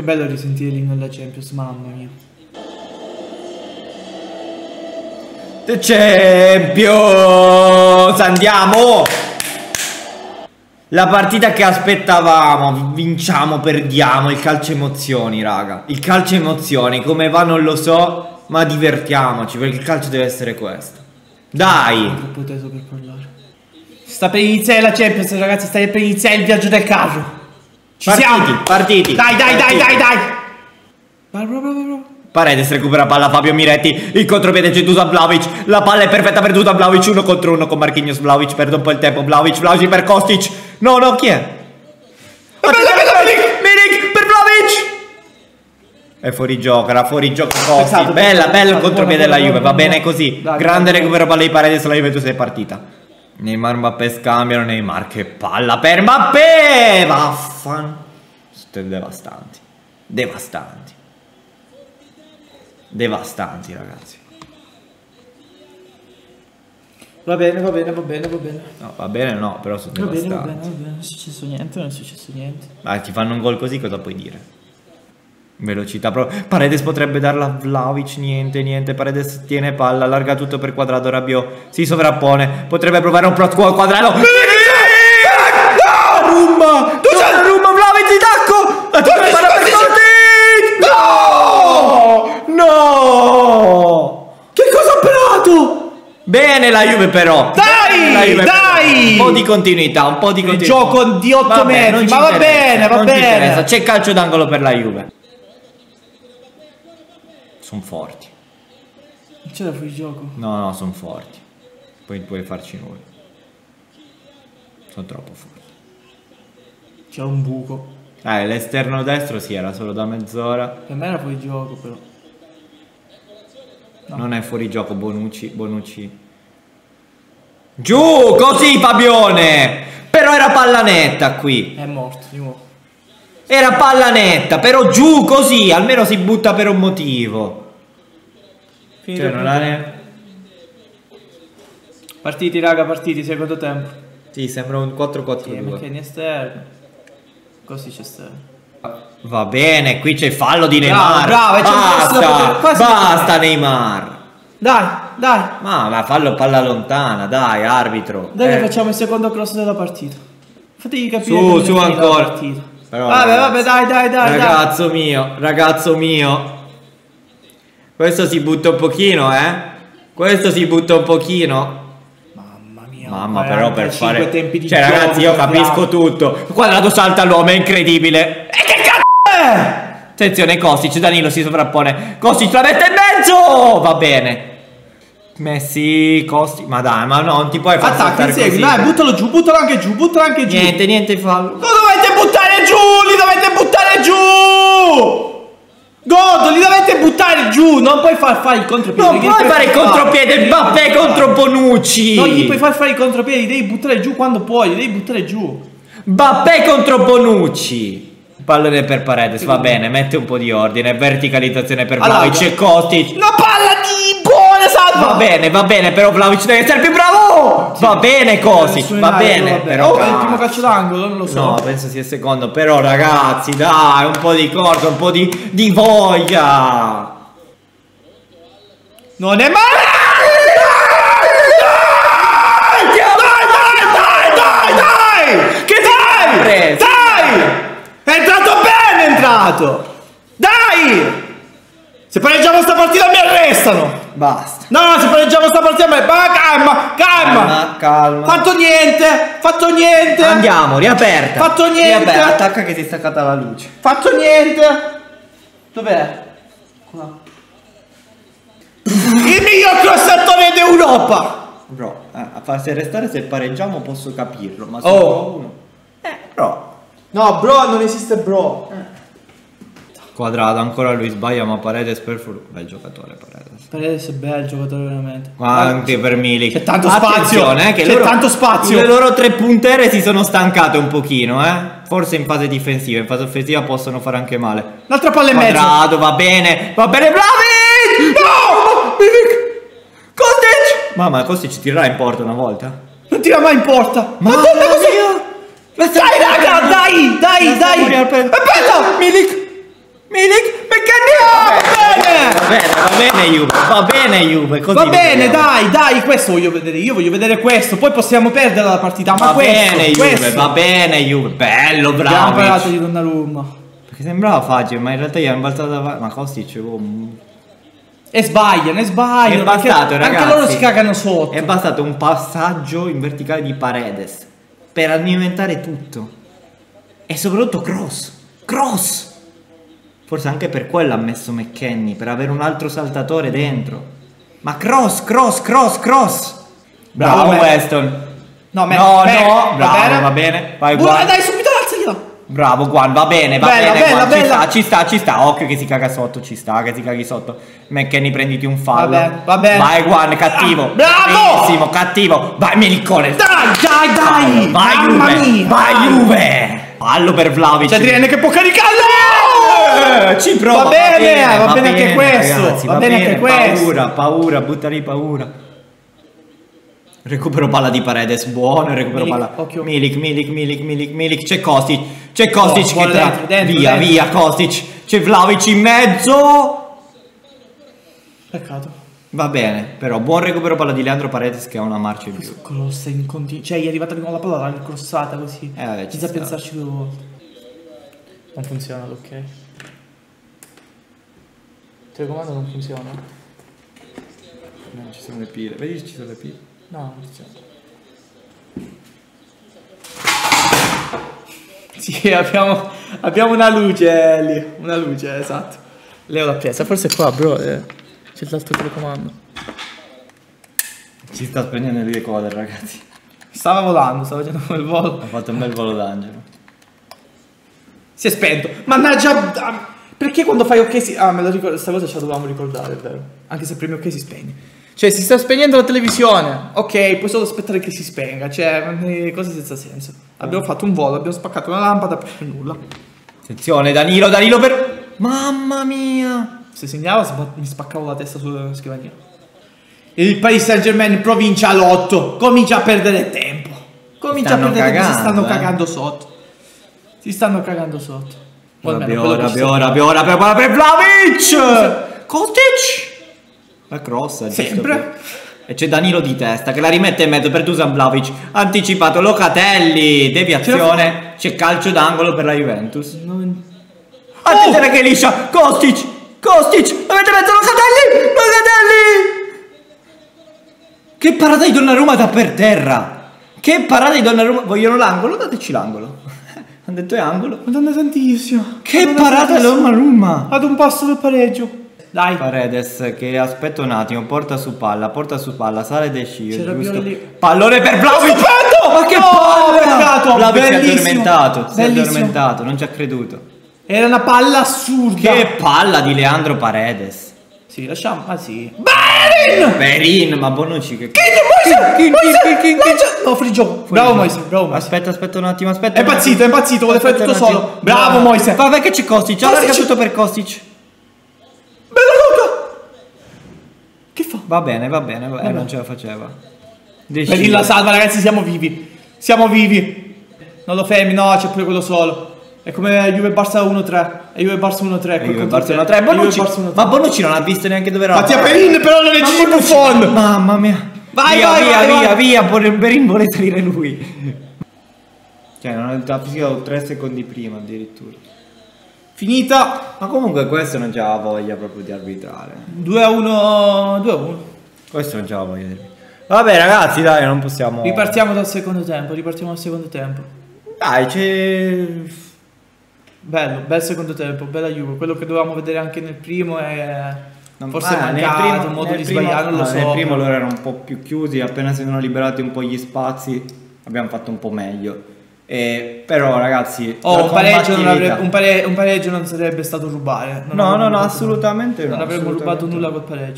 Che bello risentire l'inno della Champions, mamma mia. The Champions! Andiamo! La partita che aspettavamo, vinciamo, perdiamo, il calcio emozioni, raga. Il calcio emozioni, come va non lo so, ma divertiamoci, perché il calcio deve essere questo. Dai! Troppo teso per parlare. Sta per iniziare la Champions, ragazzi, sta per iniziare il viaggio del carro. Ci partiti, siamo! partiti! Dai, dai, partiti. dai, dai, dai! Vai, vai, vai. Paredes recupera palla Fabio Miretti, il contropiede c'è Dusan Vlaovic, la palla è perfetta per Dusan Vlaovic, uno contro uno con Marquinhos Vlaovic, perde un po' il tempo, Vlaovic, Vlaovic per Kostic, no no chi è? Milik per Vlaovic! È fuori gioco, era fuori gioco Kostic, Peccato, bella, bello il contropiede della buono, Juve, va bene così, grande recupero palla di Paredes, la Juventus è partita. Neymar Mbappé scambiano, Neymar che palla per Mbappé, vaffan. Siete devastanti, devastanti. Devastanti, ragazzi. Va bene, va bene, va bene, va bene. No, va bene, no, però sono Va bene, va bene, va bene. Non è successo niente, non è successo niente. Dai, ti fanno un gol così, cosa puoi dire? Velocità. Paredes potrebbe darla a Vlaovic, niente, niente. Paredes tiene palla, allarga tutto per quadrato, Rabiot si sovrappone. Potrebbe provare un pro quadrato. No! Rumba! Tu c'è rumba, Vlaovic di tacco! La tua palla per Kostic! No! No! Che cosa ha operato? Bene la Juve però. Dai, Juve, dai! Un po' di continuità, un po' di continuità. gioco di otto Vabbè, metri, non ci ma va bene, va non bene. C'è calcio d'angolo per la Juve. Sono forti. Non c'era fuori gioco. No, no, sono forti. Poi puoi farci nulla. Sono troppo forti. C'è un buco. Eh, l'esterno destro sì, era solo da mezz'ora. Per me era fuori gioco, però. Non è fuori gioco Bonucci, Bonucci. Giù, così Fabione! Però era palla netta qui. È morto di nuovo. Era palla netta, però giù così, almeno si butta per un motivo. Finito Cioè, non ha. Partiti, raga, partiti, secondo tempo. Sì, sembra un 4-4-2. Sì, esterno. Così c'è esterno. Va bene, qui c'è il fallo di Bravo, Neymar. bravo, c'è basta, poter- basta Neymar. Dai, dai. Ma, ma fallo palla lontana, dai, arbitro. Dai Eh, che facciamo il secondo cross della partita. Fategli capire Su, su ancora. Però, vabbè, ragazzi, vabbè, dai, dai, dai, dai. Ragazzo mio, ragazzo mio. Questo si butta un pochino, eh. Questo si butta un pochino. Mamma mia. Mamma, però per 45 fare. tempi di Cioè, gioco, ragazzi, io bravo. capisco tutto. Quadrato salta l'uomo, è incredibile. E che cazzo è? Attenzione, Kostic, Danilo si sovrappone. Kostic la mette in mezzo! Va bene. Messi, Kostic. Ma dai, ma no, non ti puoi far Attacca, insegui, dai, buttalo giù, buttalo anche giù, buttalo anche giù. Niente, niente fallo. Lo dovete buttare giù, li dovete buttare giù! Godo, li dovete buttare giù, non puoi far fare il contropiede. Non puoi fare il contropiede Mbappé contro Bonucci. Non gli puoi far fare il contropiede, devi buttare giù quando puoi, devi buttare giù. Mbappé contro Bonucci. Pallone per Paredes, va bene, mette un po' di ordine, verticalizzazione per Vlaovic e Kostic. Una palla di buona salva! Va bene, va bene, però Vlaovic deve essere più bravo. Va bene Kostic, Nessuno va bene, vabbè. però Oh, è il primo calcio d'angolo, non lo so. No, penso sia il secondo, però ragazzi, dai, un po' di corso, un po' di, di voglia. Non è male! Dai, dai, dai, dai! Che dai! preso? Dai! È entrato bene, è entrato! Dai! Se pareggiamo sta partita mi arrestano! Basta. No, no, se pareggiamo sta partita mi... Calma, calma! Calma, calma. Fatto niente! Fatto niente! Andiamo, riaperta. Fatto niente. Riaperta, attacca che si è staccata la luce. Fatto niente! Dov'è? Qua. Il miglior crossattore d'Europa! Bro, eh, a farsi arrestare se pareggiamo posso capirlo, ma se Oh. no uno. Eh, bro. No, bro, non esiste bro. Quadrato, ancora lui sbaglia, ma Paredes per fortuna. Bel giocatore Paredes. Paredes è bello giocatore veramente. Quanti per Milik. C'è tanto spazio, eh, che c'è loro- tanto spazio. Le loro tre puntere si sono stancate un pochino, eh. Forse in fase difensiva, in fase offensiva possono fare anche male. L'altra palla in mezzo. Quadrato, va bene, va bene, Vlaovic! Milik! Kostic! Mamma, Kostic tirerà in porta una volta. Non tira mai in porta! Madonna, Madonna cos'è? Dai, raga, dai, dai, dai! Aspetta! Milik! Milik! Perché andiamo! Va bene! Va bene, va bene Juve, va bene Juve, così Va bene, dai, dai, questo voglio vedere, io voglio vedere questo, poi possiamo perdere la partita, ma va bene, Juve, questo. va bene Juve, bello, bravo. Abbiamo parlato di Donnarumma. Perché sembrava facile, ma in realtà gli hanno balzato davanti, ma Kostic, oh, e sbagliano, e sbagliano. È bastato, ragazzi. Anche loro si cagano sotto. È bastato un passaggio in verticale di Paredes per alimentare tutto. E soprattutto cross. Cross! Forse anche per quello ha messo McKenny, per avere un altro saltatore dentro. Ma cross, cross, cross, cross! Bravo, Bravo, Weston. No, me- no, me- no, va bravo, bene. va bene. Vai, Guan. dai, alzagliela. Bravo, Guan, va bene, va Bella, bene, bella, Guan, ci bella. sta, ci sta, ci sta. Occhio che si caga sotto, ci sta, che si caghi sotto. McKenny, prenditi un fallo. Va bene, va bene. Vai, Guan, cattivo. Bravo! Benissimo, cattivo. Vai, Milicone. Dai, dai, dai. Vai, Mamma Juve. mia. Vai. Juve. Fallo per Vlaovic. C'è Adriano che può caricarlo. Eh, ci prova. Va bene, va bene anche questo, ragazzi, va bene anche questo. Paura, paura, butta lì paura. Recupero palla di Paredes, buono, recupero Milik, palla. occhio. Milik, Milik, Milik, Milik, Milik, c'è Kostic, c'è Kostic Oh, che tra... dentro, dentro, via, dentro. via, Kostic, c'è Vlaovic in mezzo. Peccato. Va bene, però buon recupero palla di Leandro Paredes che ha una marcia in più. Cross in continuo. Cioè, gli è arrivata nuovo la palla, l'ha crossata così. Eh, vabbè, ci sta. pensarci due volte. Non funziona, ok. Telecomando non funziona. Non ci sono le pile, vedi ci sono le pile. No, non funziona. Sì, abbiamo, abbiamo una luce lì. Una luce, esatto. Leo l'ha presa. Forse qua, bro. eh, c'è l'altro telecomando. Ci sta spegnendo il decoder ragazzi. Stava volando, stava facendo quel volo. Ha fatto un bel volo d'angelo. Si è spento. Mannaggia. ah, Perché quando fai ok si. Ah, me lo ricordo. Questa cosa ce la dovevamo ricordare, è vero. Anche se premi ok si spegne. Cioè, si sta spegnendo la televisione. Ok, puoi solo aspettare che si spenga. Cioè, eh, cose senza senso. Abbiamo fatto un volo, abbiamo spaccato una lampada per nulla. Attenzione, Danilo, Danilo per... Mamma mia! Se segnava, sba- mi spaccavo la testa sulla scrivania. Il Paris Saint Germain in provincia lotto. Comincia a perdere tempo. Comincia a perdere tempo. Si cagando, stanno eh. cagando sotto. Si stanno cagando sotto. Rabiora, sta- Rabiora, Rabiora, per Vlaovic! Kostic! La cross, giusto Sempre. E c'è Danilo di testa che la rimette in mezzo per Dusan Vlaovic. Anticipato Locatelli, deviazione. C'è calcio d'angolo per la Juventus. Non- Attenzione che liscia! Kostic! Kostic! Avete mezzo Locatelli! Locatelli! Che parata di Donnarumma da per terra! Che parata di Donnarumma! Vogliono l'angolo? Dateci l'angolo. Hanno detto è angolo. Madonna tantissimo. Che Madonna parata di. Donnarumma! Ad un passo del pareggio. Dai. Paredes che aspetta un attimo, porta su palla, porta su palla, sale dei sci, C'era giusto? Pallone per Vlaovic! Ma che palla! Vlaovic si è addormentato, si è addormentato, non ci ha creduto. Era una palla assurda. Che palla di Leandro Paredes! Sì, lasciamo. Ah sì. Berin! Perin, ma Bonucci che... No, fuori gioco. Bravo Moise, bravo Moise. Aspetta, aspetta un attimo, aspetta. È impazzito, è impazzito, vuole fare tutto solo. Bravo Moise. Vabbè che c'è Kostic, Kostic. tutto per Kostic. Bella Luca! Che fa? Va bene, va bene, va- eh, non ce la faceva. Decide. La salva, ragazzi, siamo vivi. Siamo vivi. Non lo fermi, no, c'è pure quello solo. È come Juve Barça 1-3. È Juve Barça 1-3. E Juve contro Barcellona te. 3, È Juve Bonucci, Barça 1-3. ma Bonucci non ha visto neanche dove era. Mattia Perin, però non è Gigi Buffon. Mamma mia. Vai, via, vai, via, vai, via, via, Bor- Berin vuole salire lui. Cioè, non ha fischiato 3 secondi prima addirittura. Finita. Ma comunque questo non c'aveva voglia proprio di arbitrare. 2-1. 2-1. Questo non c'aveva voglia di arbitrare. Vabbè ragazzi, dai, non possiamo... Ripartiamo dal secondo tempo, ripartiamo dal secondo tempo. Dai, c'è... Bello, bel secondo tempo, bella Juve. Quello che dovevamo vedere anche nel primo è Non- forse eh, è nel mancato, primo- un modo nel di primo- sbagliare, non lo so. Nel primo loro erano un po' più chiusi, appena si sono liberati un po' gli spazi, abbiamo fatto un po' meglio. E, però ragazzi, Oh, un pareggio, avrebbe, un, pare- un pareggio non sarebbe stato rubare. Non No, no, no, assolutamente no. Non avremmo rubato nulla col pareggio.